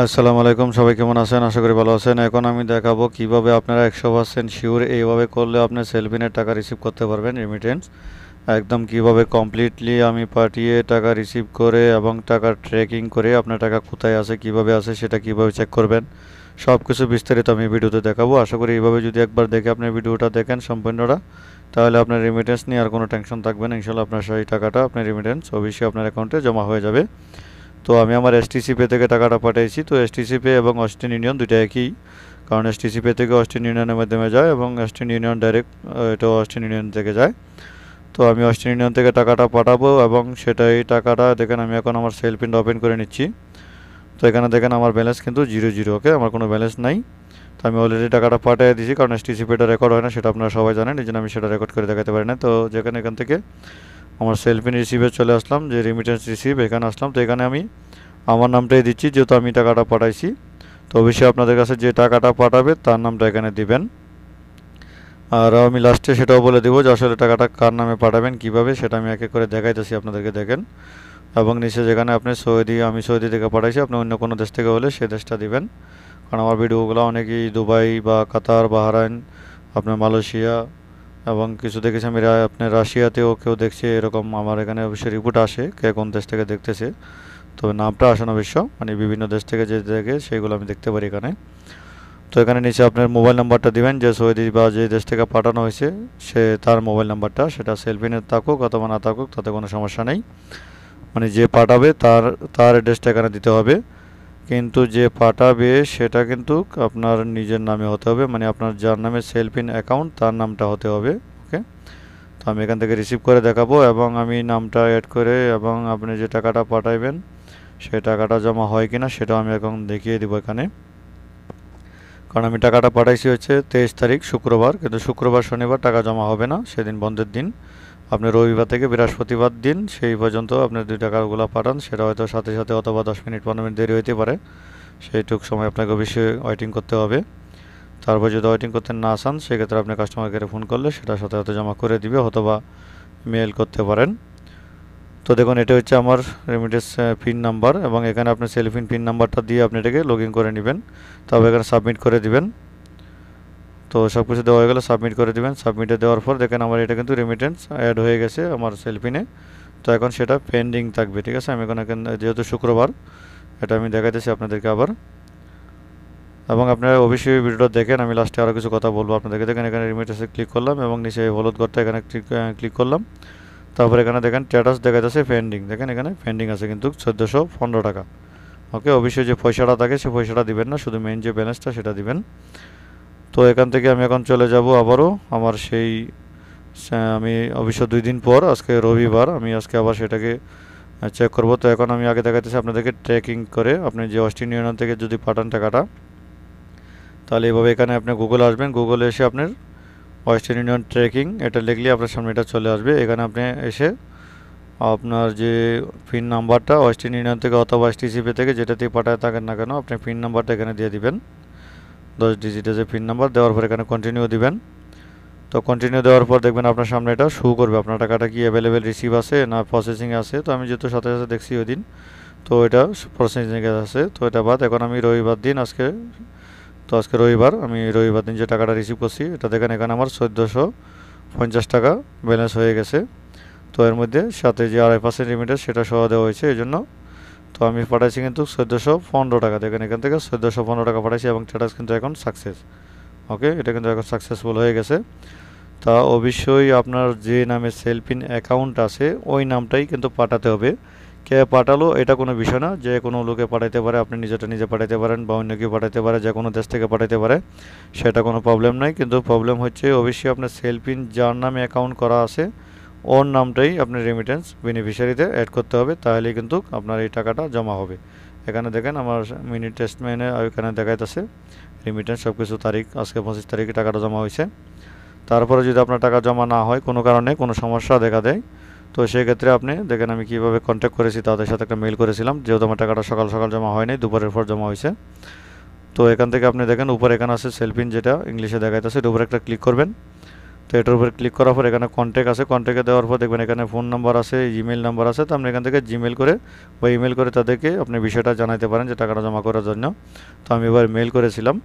আসসালামু আলাইকুম, সবাই কেমন আছেন? আশা করি ভালো আছেন। এখন আমি দেখাবো কীভাবে আপনারা একশো পার্সেন্ট শিওর এইভাবে করলে আপনি সেলফিনের টাকা রিসিভ করতে পারবেন রেমিটেন্স একদম কীভাবে কমপ্লিটলি আমি পাঠিয়ে টাকা রিসিভ করে এবং টাকা ট্র্যাকিং করে আপনার টাকা কোথায় আছে, কীভাবে আছে সেটা কীভাবে চেক করবেন সব কিছু বিস্তারিত আমি ভিডিওতে দেখাবো। আশা করি এইভাবে যদি একবার দেখে আপনি ভিডিওটা দেখেন সম্পূর্ণটা, তাহলে আপনার রেমিটেন্স নিয়ে আর কোনো টেনশন থাকবে না। ইনশাল্লাহ আপনার সেই টাকাটা, আপনার রেমিটেন্স অবশ্যই আপনার অ্যাকাউন্টে জমা হয়ে যাবে। তো আমি আমার এসটিসি পে থেকে টাকাটা পাঠিয়েছি তো এসটিসি পে এবং অস্টিন ইউনিয়ন দুইটা একই। কারণ এসটিসি পে থেকে অস্টিন ইউনিয়নের মাধ্যমে যায় এবং অস্টিন ইউনিয়ন ডাইরেক্ট এটা অস্টিন ইউনিয়ন থেকে যায়। তো আমি অস্টিন ইউনিয়ন থেকে টাকাটা পাঠাবো এবং সেটাই টাকাটা দেখেন আমি এখন আমার সেল পিনটা ওপেন করে নিচ্ছি। তো এখানে দেখেন আমার ব্যালেন্স কিন্তু জিরো জিরো ওকে আমার কোনো ব্যালেন্স নাই। তো আমি অলরেডি টাকাটা পাঠিয়ে দিয়েছি, কারণ এসটিসি পেটা রেকর্ড হয় না, সেটা আপনারা সবাই জানেন, এই জন্য আমি সেটা রেকর্ড করে দেখাতে পারি না। তো যেখানে এখান থেকে আমার সেলফিন রিসিভে চলে আসলাম, যে রেমিটেন্স রিসিভ এখানে আসলাম। তো এখানে আমি আমার নামটাই দিচ্ছি, যেহেতু আমি টাকাটা পাঠাইছি। তো অবশ্যই আপনাদের কাছে যে টাকাটা পাঠাবে, তার নামটা এখানে দিবেন। আর আমি লাস্টে সেটাও বলে দেবো যে আসলে টাকাটা কার নামে পাঠাবেন, কীভাবে, সেটা আমি এক এক করে দেখাইতেছি আপনাদেরকে, দেখেন। এবং নিচে যেখানে আপনি সৌদি, আমি সৌদি থেকে পাঠাইছি, আপনি অন্য কোনো দেশ থেকে হলে সে দেশটা দিবেন। কারণ আমার ভিডিওগুলো অনেকেই দুবাই বা কাতার, বাহরাইন, আপনার মালয়েশিয়া এবং কিছু দেখেছি আমি আপনার রাশিয়াতেও কেউ দেখছে, এরকম আমার এখানে অবশ্যই রিপোর্ট আসে, কে কোন দেশ থেকে দেখতেছে। তবে নামটা আসে না অবশ্য মানে বিভিন্ন দেশ থেকে যে দেখে সেইগুলো আমি দেখতে পারি এখানে। তো এখানে নিচে আপনার মোবাইল নাম্বারটা দিবেন, যে সৌদি বা যে দেশ থেকে পাঠানো হয়েছে, সে তার মোবাইল নাম্বারটা সেটা সেলফিনের থাকুক অথবা না থাকুক, তাতে কোনো সমস্যা নেই। মানে যে পাঠাবে, তার তার অ্যাড্রেসটা এখানে দিতে হবে। কিন্তু যে পাঠাবে সেটা কিন্তু আপনার নিজের নামে হতে হবে মানে আপনার যার নামে সেলফিন অ্যাকাউন্ট তার নামটা হতে হবে ওকে তো আমি এখান থেকে রিসিভ করে দেখাবো এবং আমি নামটা অ্যাড করে এবং আপনি যে টাকাটা পাঠাইবেন, সেই টাকাটা জমা হয় কি না সেটাও আমি এখন দেখিয়ে দিব এখানে। কারণ আমি টাকাটা পাঠাইছি হচ্ছে তেইশ তারিখ, শুক্রবার, কিন্তু শুক্রবার, শনিবার টাকা জমা হবে না, সেদিন বন্ধের দিন। আপনি রবিবার থেকে বৃহস্পতিবার দিন সেই পর্যন্ত আপনি দুই টাকাগুলো পাঠান, সেটা হয়তো সাথে সাথে অথবা দশ মিনিট, পনেরো মিনিট দেরি হইতে পারে। সেইটুক সময় আপনাকে অবশ্যই ওয়েটিং করতে হবে। তারপর যদি ওয়েটিং করতে না চান, সেক্ষেত্রে আপনি কাস্টমার কেয়ারে ফোন করলে সেটা সাথে সাথে জমা করে দিবে অথবা মেল করতে পারেন। তো দেখুন, এটা হচ্ছে আমার রেমিটেন্স পিন নাম্বার এবং এখানে আপনি সেলফিন পিন নাম্বারটা দিয়ে আপনি এটাকে লগ করে নেবেন। তবে এখানে সাবমিট করে দিবেন। তো সব কিছু দেওয়া হয়ে গেলে সাবমিট করে দিবেন। সাবমিটে দেওয়ার পর দেখেন আমার এটা কিন্তু রেমিটেন্স অ্যাড হয়ে গেছে আমার সেলফিনে তো এখন সেটা পেন্ডিং থাকবে, ঠিক আছে? আমি এখন এখন, যেহেতু শুক্রবার, এটা আমি দেখাইতেছি আপনাদেরকে আবার। এবং আপনারা অবশ্যই ভিডিওটা দেখেন, আমি লাস্টে আরও কিছু কথা বলব আপনাদেরকে। দেখেন এখানে রিমিটেন্সে ক্লিক করলাম এবং নিচে হলুদ ঘরটা এখানে ক্লিক ক্লিক করলাম। তারপর এখানে দেখেন স্ট্যাটাস দেখা যাচ্ছে পেন্ডিং দেখেন এখানে পেন্ডিং আছে কিন্তু চোদ্দোশো পনেরো টাকা। ওকে অবশ্যই যে পয়সাটা থাকে সে পয়সাটা দিবেন না, শুধু মেন যে ব্যালেন্সটা সেটা দিবেন। তো এখান থেকে আমি এখন চলে যাব আবারও। আমার সেই আমি অবশ্য দুই দিন পর, আজকে রবিবার, আমি আজকে আবার সেটাকে চেক করব। তো এখন আমি আগে দেখাতেছি আপনাদেরকে ট্র্যাকিং করে, আপনি যে ওয়েস্টার্ন ইউনিয়ন থেকে যদি পাঠান টাকাটা, তাহলে এভাবে এখানে আপনি গুগল আসবেন। গুগলে এসে আপনার ওয়েস্টার্ন ইউনিয়ন ট্র্যাকিং এটা লিখলে আপনার সামনে এটা চলে আসবে। এখানে আপনি এসে আপনার যে পিন নাম্বারটা ওয়েস্টার্ন ইউনিয়ন থেকে অথবা এসটিসিপি থেকে যেটাতেই পাঠায় থাকেন না কেন, আপনি পিন নাম্বারটা এখানে দিয়ে দিবেন। দশ ডিজিটের যে পিন নাম্বার দেওয়ার পর এখানে কন্টিনিউ দিবেন। তো কন্টিনিউ দেওয়ার পর দেখবেন আপনার সামনে এটা শু করবে। আপনার টাকাটা কি অ্যাভেলেবেল রিসিভ আছে না প্রসেসিংয়ে আছে? তো আমি যেহেতু সাথে সাথে দেখছি ওই দিন, তো এটা প্রসেসিংয়ে আছে। তো এটা বাদ, এখন আমি রবিবার দিন আজকে, তো আজকে রবিবার আমি রবিবার দিন যে টাকাটা রিসিভ করছি, এটা দেখেন এখানে আমার চোদ্দোশো পঞ্চাশ টাকা ব্যালেন্স হয়ে গেছে। তো এর মধ্যে সাথে যে আড়াই পার্সেন্ট রিমিটেন্স সেটা সহ দেওয়া হয়েছে। এই জন্য তো আমি পাঠাইছি কিন্তু চোদ্দোশো পনেরো টাকা। দেখেন এখান থেকে চোদ্দোশো পনেরো টাকা পাঠাইছি এবং স্ট্যাটাস কিন্তু এখন সাকসেস ওকে এটা কিন্তু এখন সাকসেসফুল হয়ে গেছে। তা অবশ্যই আপনার যে নামে সেলফিন অ্যাকাউন্ট আছে, ওই নামটাই কিন্তু পাঠাতে হবে। কে পাঠালো, এটা কোনো বিষয় না। যে কোনো লোকে পাঠাইতে পারে, আপনি নিজেটা নিজে পাঠাইতে পারেন বা অন্য কেউ পাঠাইতে পারে, যে কোনো দেশ থেকে পাঠাইতে পারে, সেটা কোনো প্রবলেম নাই। কিন্তু প্রবলেম হচ্ছে, অবশ্যই আপনার সেলফিন যার নামে অ্যাকাউন্ট করা আছে ওর নামটাই আপনি রেমিটেন্স বেনিফিশিয়ারিতে অ্যাড করতে হবে তাহলে কিন্তু আপনার এই টাকাটা জমা হবে। এখানে দেখেন আমার মিনি টেস্টমেন্টে এখানে দেখাইতেছে রেমিটেন্স সব কিছু তারিখ, আজকে পঁচিশ তারিখে টাকাটা জমা হয়েছে তারপরে যদি আপনার টাকা জমা না হয়, কোনো কারণে কোনো সমস্যা দেখা দেয়, তো সেক্ষেত্রে আপনি দেখেন আমি কীভাবে কন্ট্যাক্ট করেছি, তাদের সাথে একটা মেল করেছিলাম, যেহেতু আমার টাকাটা সকাল সকাল জমা হয়নি, দুপুরের পর জমা হয়েছে তো এখান থেকে আপনি দেখেন, উপরে এখানে আছে সেলফিন যেটা, ইংলিশে দেখাইতেছে এর উপরে একটা ক্লিক করবেন। তো এটার উপর ক্লিক করার পর এখানে কন্ট্যাক্ট আছে। কন্ট্যাক্টে দেওয়ার পর দেখবেন এখানে ফোন নাম্বার আছে ইমেল নাম্বার আছে। তো আপনি এখান থেকে জিমেল করে বা ইমেল করে তাদেরকে আপনি বিষয়টা জানাতে পারেন যে টাকাটা জমা করার জন্য। তো আমি এবার মেল করেছিলাম।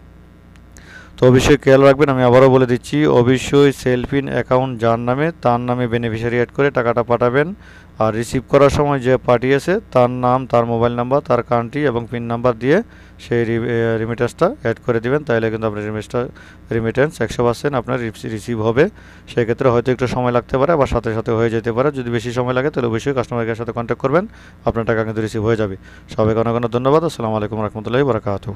তো অবশ্যই খেয়াল রাখবেন, আমি আবারও বলে দিচ্ছি, অবশ্যই সেলফিন অ্যাকাউন্ট যার নামে, তার নামে বেনিফিশিয়ারি অ্যাড করে টাকাটা পাঠাবেন। আর রিসিভ করার সময় যে পাঠিয়েছে তার নাম, তার মোবাইল নাম্বার তার কান্ট্রি এবং পিন নাম্বার দিয়ে সেই রিমিটেন্সটা অ্যাড করে দিবেন। তাহলে কিন্তু আপনার রিমিটেন্সটা রিমিটেন্স একশো পার্সেন্ট আপনার রিসিভ হবে। সেক্ষেত্রে হয়তো একটু সময় লাগতে পারে, আবার সাথে সাথে হয়ে যেতে পারে। যদি বেশি সময় লাগে, তাহলে অবশ্যই কাস্টমার কেয়ারের সাথে কন্ট্যাক্ট করবেন। আপনার টাকা কিন্তু রিসিভ হয়ে যাবে। সবাইকে অনেক অনেক ধন্যবাদ। আসসালামু আলাইকুম রহমতুল্লাহি বারাকাতু